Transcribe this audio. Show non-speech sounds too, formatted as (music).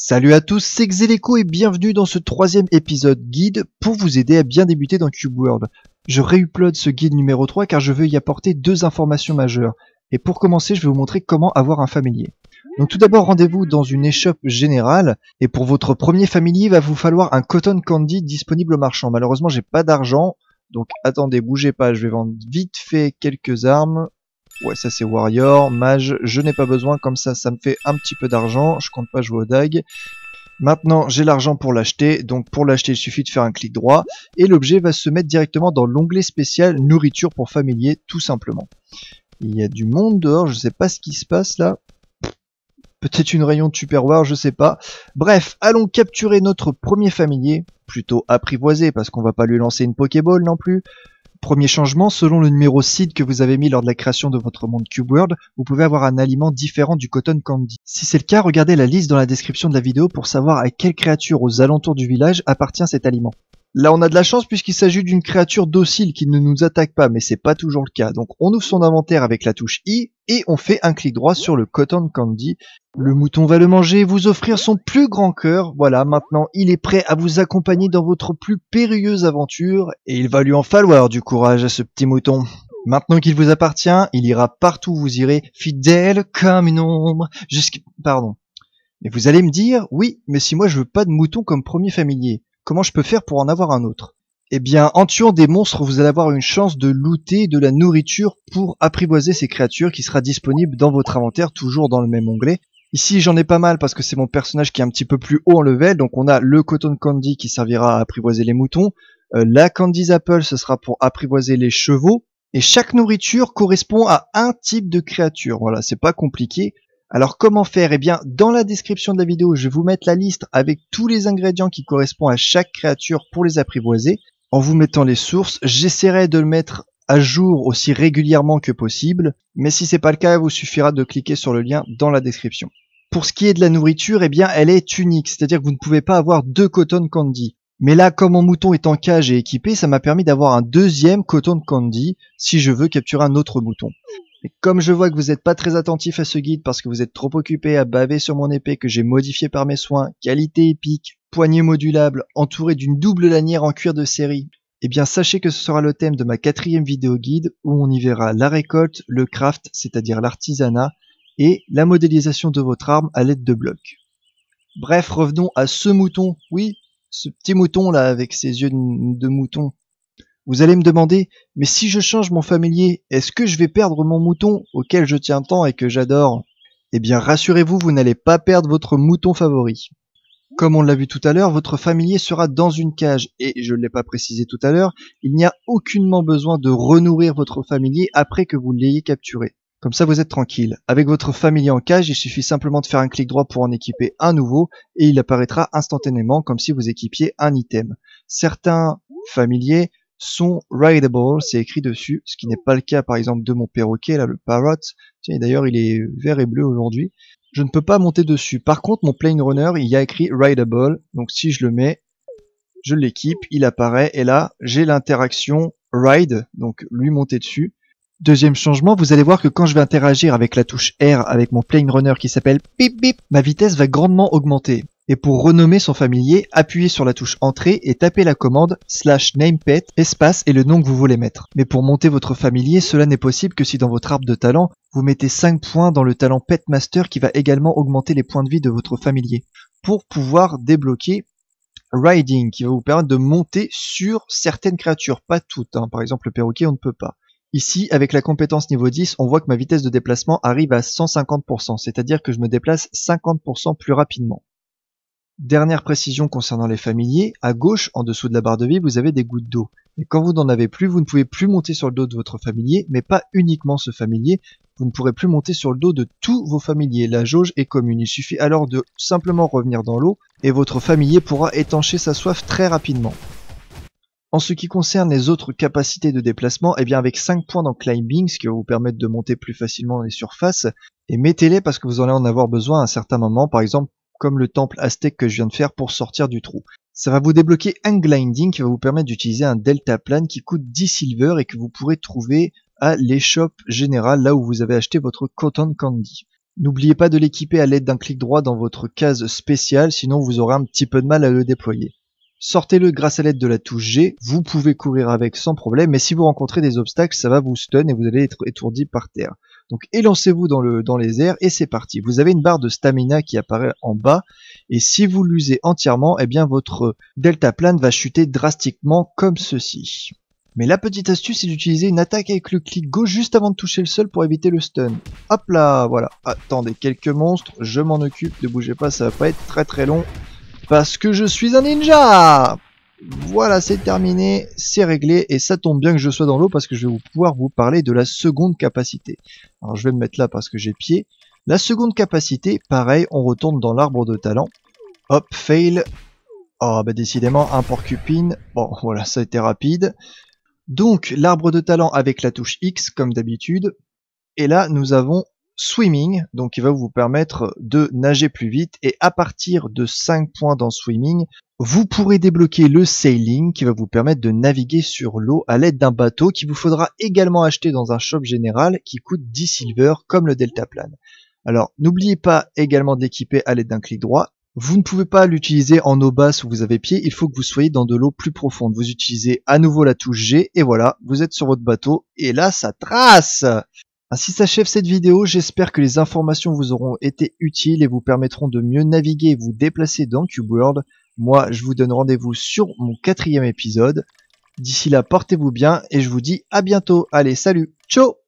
Salut à tous, c'est Xeleco et bienvenue dans ce troisième épisode guide pour vous aider à bien débuter dans Cube World. Je réupload ce guide numéro 3 car je veux y apporter deux informations majeures. Et pour commencer, je vais vous montrer comment avoir un familier. Donc tout d'abord, rendez-vous dans une échoppe générale et pour votre premier familier, il va vous falloir un Cotton Candy disponible au marchand. Malheureusement, j'ai pas d'argent, donc attendez, bougez pas, je vais vendre vite fait quelques armes. Ouais, ça c'est Warrior, Mage, je n'ai pas besoin, comme ça, ça me fait un petit peu d'argent, je compte pas jouer au DAG. Maintenant, j'ai l'argent pour l'acheter, donc pour l'acheter, il suffit de faire un clic droit, et l'objet va se mettre directement dans l'onglet spécial nourriture pour familier, tout simplement. Il y a du monde dehors, je sais pas ce qui se passe là. Peut-être une rayon de Super War, je sais pas. Bref, allons capturer notre premier familier, plutôt apprivoisé parce qu'on va pas lui lancer une Pokéball non plus. Premier changement, selon le numéro seed que vous avez mis lors de la création de votre monde Cube World, vous pouvez avoir un aliment différent du Cotton Candy. Si c'est le cas, regardez la liste dans la description de la vidéo pour savoir à quelle créature aux alentours du village appartient cet aliment. Là, on a de la chance puisqu'il s'agit d'une créature docile qui ne nous attaque pas, mais c'est pas toujours le cas. Donc, on ouvre son inventaire avec la touche I et on fait un clic droit sur le Cotton Candy. Le mouton va le manger, vous offrir son plus grand cœur. Voilà, maintenant, il est prêt à vous accompagner dans votre plus périlleuse aventure et il va lui en falloir du courage à ce petit mouton. Maintenant qu'il vous appartient, il ira partout où vous irez, fidèle comme une ombre, jusqu'à... Pardon. Et vous allez me dire, oui, mais si moi je veux pas de mouton comme premier familier, Comment je peux faire pour en avoir un autre? Eh bien, en tuant des monstres, vous allez avoir une chance de looter de la nourriture pour apprivoiser ces créatures qui sera disponible dans votre inventaire, toujours dans le même onglet. Ici, j'en ai pas mal parce que c'est mon personnage qui est un petit peu plus haut en level. Donc, on a le Cotton Candy qui servira à apprivoiser les moutons. Euh, la Candy's Apple, ce sera pour apprivoiser les chevaux. Et chaque nourriture correspond à un type de créature. Voilà, c'est pas compliqué. Alors comment faire? Eh bien, dans la description de la vidéo, je vais vous mettre la liste avec tous les ingrédients qui correspondent à chaque créature pour les apprivoiser. En vous mettant les sources, j'essaierai de le mettre à jour aussi régulièrement que possible, mais si c'est pas le cas, il vous suffira de cliquer sur le lien dans la description. Pour ce qui est de la nourriture, eh bien, elle est unique, c'est-à-dire que vous ne pouvez pas avoir deux cotton candy. Mais là, comme mon mouton est en cage et équipé, ça m'a permis d'avoir un deuxième cotton candy si je veux capturer un autre mouton. Et comme je vois que vous n'êtes pas très attentif à ce guide parce que vous êtes trop occupé à baver sur mon épée que j'ai modifié par mes soins, qualité épique, poignée modulable, entourée d'une double lanière en cuir de série, eh bien sachez que ce sera le thème de ma quatrième vidéo guide où on y verra la récolte, le craft, c'est-à-dire l'artisanat, et la modélisation de votre arme à l'aide de blocs. Bref, revenons à ce mouton, oui, ce petit mouton là avec ses yeux de mouton vous allez me demander, mais si je change mon familier, est-ce que je vais perdre mon mouton auquel je tiens tant et que j'adore? Eh bien rassurez-vous, vous, n'allez pas perdre votre mouton favori. Comme on l'a vu tout à l'heure, votre familier sera dans une cage et je ne l'ai pas précisé tout à l'heure, il n'y a aucunement besoin de renourrir votre familier après que vous l'ayez capturé. Comme ça vous êtes tranquille. Avec votre familier en cage, il suffit simplement de faire un clic droit pour en équiper un nouveau et il apparaîtra instantanément comme si vous équipiez un item. Certains familiers sont rideable, c'est écrit dessus, ce qui n'est pas le cas par exemple de mon perroquet, là le parrot, tiens d'ailleurs il est vert et bleu aujourd'hui, je ne peux pas monter dessus. Par contre mon plane runner il y a écrit rideable, donc si je le mets, je l'équipe, il apparaît et là j'ai l'interaction ride, donc lui monter dessus. Deuxième changement, vous allez voir que quand je vais interagir avec la touche R avec mon plane runner qui s'appelle bip bip, ma vitesse va grandement augmenter. Et pour renommer son familier, appuyez sur la touche Entrée et tapez la commande slash namepet, espace et le nom que vous voulez mettre. Mais pour monter votre familier, cela n'est possible que si dans votre arbre de talent, vous mettez 5 points dans le talent Pet Master qui va également augmenter les points de vie de votre familier. Pour pouvoir débloquer Riding qui va vous permettre de monter sur certaines créatures, pas toutes. Hein. Par exemple le perroquet on ne peut pas. Ici, avec la compétence niveau 10, on voit que ma vitesse de déplacement arrive à 150%, c'est-à-dire que je me déplace 50% plus rapidement. Dernière précision concernant les familiers, à gauche, en dessous de la barre de vie, vous avez des gouttes d'eau. Et quand vous n'en avez plus, vous ne pouvez plus monter sur le dos de votre familier, mais pas uniquement ce familier, vous ne pourrez plus monter sur le dos de tous vos familiers. La jauge est commune, il suffit alors de simplement revenir dans l'eau, et votre familier pourra étancher sa soif très rapidement. En ce qui concerne les autres capacités de déplacement, eh bien avec 5 points dans Climbing, ce qui va vous permettre de monter plus facilement les surfaces, et mettez-les parce que vous allez en avoir besoin à un certain moment, par exemple comme le temple aztèque que je viens de faire pour sortir du trou. Ça va vous débloquer un gliding qui va vous permettre d'utiliser un delta plane qui coûte 10 silver et que vous pourrez trouver à l'échoppe générale là où vous avez acheté votre cotton candy. N'oubliez pas de l'équiper à l'aide d'un clic droit dans votre case spéciale, sinon vous aurez un petit peu de mal à le déployer. Sortez-le grâce à l'aide de la touche G, vous pouvez courir avec sans problème, mais si vous rencontrez des obstacles, ça va vous stun et vous allez être étourdi par terre. Donc élancez-vous dans, le, dans les airs et c'est parti. Vous avez une barre de stamina qui apparaît en bas et si vous l'usez entièrement, eh bien votre delta plane va chuter drastiquement comme ceci. Mais la petite astuce, c'est d'utiliser une attaque avec le clic gauche juste avant de toucher le sol pour éviter le stun. Hop là, voilà. Attendez, quelques monstres, je m'en occupe, ne bougez pas, ça va pas être très très long. Parce que je suis un ninja Voilà, c'est terminé, c'est réglé, et ça tombe bien que je sois dans l'eau parce que je vais pouvoir vous parler de la seconde capacité. Alors je vais me mettre là parce que j'ai pied. La seconde capacité, pareil, on retourne dans l'arbre de talent. Hop, fail. Oh, bah décidément, un porcupine. Bon, (laughs) voilà, ça a été rapide. Donc l'arbre de talent avec la touche X comme d'habitude. Et là nous avons Swimming, donc qui va vous permettre de nager plus vite. Et à partir de 5 points dans Swimming, vous pourrez débloquer le Sailing qui va vous permettre de naviguer sur l'eau à l'aide d'un bateau qui vous faudra également acheter dans un shop général qui coûte 10 silver comme le Deltaplane. Alors n'oubliez pas également d'équiper à l'aide d'un clic droit vous ne pouvez pas l'utiliser en eau basse où vous avez pied, il faut que vous soyez dans de l'eau plus profonde. Vous utilisez à nouveau la touche G et voilà, vous êtes sur votre bateau et là ça trace ainsi s'achève cette vidéo, j'espère que les informations vous auront été utiles et vous permettront de mieux naviguer et vous déplacer dans Cube World. Moi, je vous donne rendez-vous sur mon quatrième épisode. D'ici là, portez-vous bien et je vous dis à bientôt. Allez, salut, ciao